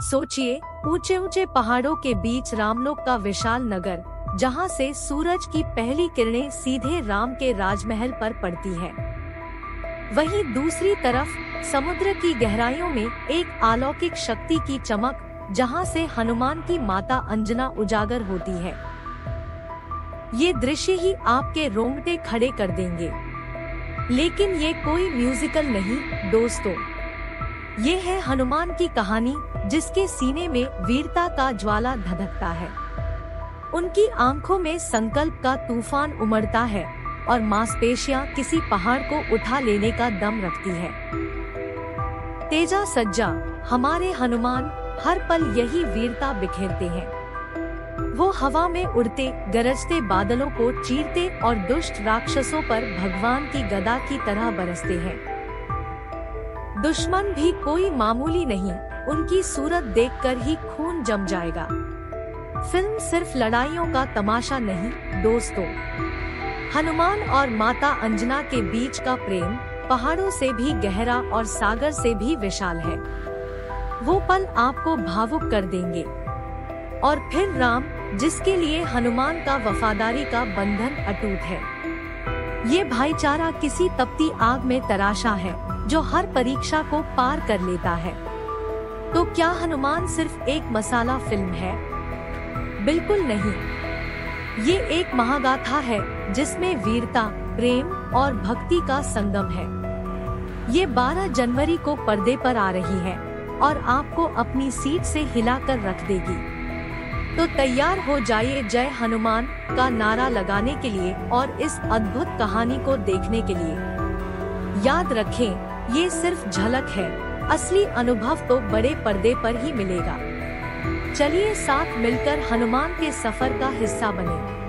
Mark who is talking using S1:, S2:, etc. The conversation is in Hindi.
S1: सोचिए ऊँचे ऊँचे पहाड़ों के बीच रामलोक का विशाल नगर, जहाँ से सूरज की पहली किरणें सीधे राम के राजमहल पर पड़ती है। वहीं दूसरी तरफ़, समुद्र की गहराइयों में एक अलौकिक शक्ति की चमक, जहाँ से हनुमान की माता अंजना उजागर होती है। ये दृश्य ही आपके रोंगटे खड़े कर देंगे। लेकिन ये कोई म्यूजिकल नहीं, दोस्तों। ये है हनुमान की कहानी, जिसके सीने में वीरता का ज्वाला धधकता है। उनकी आँखों में संकल्प का तूफ़ान उमड़ता है और मांसपेशियाँ किसी पहाड़ को उठा लेने का दम रखती है। तेजा सज्जा, हमारे हनुमान, हर पल यही वीरता बिखेरते हैं। वो हवा में उड़ते, गरजते बादलों को चीरते और दुष्ट राक्षसों पर भगवान की गदा की तरह बरसते हैं। दुश्मन भी कोई मामूली नहीं, उनकी सूरत देखकर ही खून जम जाएगा। फ़िल्म सिर्फ़ लड़ाइयों का तमाशा नहीं, दोस्तों। हनुमान और माता अंजना के बीच का प्रेम, पहाड़ों से भी गहरा और सागर से भी विशाल है। वो पल आपको भावुक कर देंगे। और फिर राम, जिसके लिए हनुमान का वफादारी का बंधन अटूट है। ये भाईचारा किसी तपती आग में तराशा है। जो हर परीक्षा को पार कर लेता है। तो क्या हनुमान सिर्फ़ एक मसाला फ़िल्म है? बिल्कुल नहीं। ये एक महागाथा है, जिसमें वीरता, प्रेम और भक्ति का संगम है। ये 12 जनवरी को पर्दे पर आ रही है और आपको अपनी सीट से हिलाकर रख देगी। तो तैयार हो जाइए जय हनुमान का नारा लगाने के लिए और इस अद्भुत कहानी को देखने के लिए। याद रखें ये सिर्फ़ झलक है। असली अनुभव तो बड़े पर्दे पर ही मिलेगा। चलिए साथ मिलकर हनुमान के सफ़र का हिस्सा बने।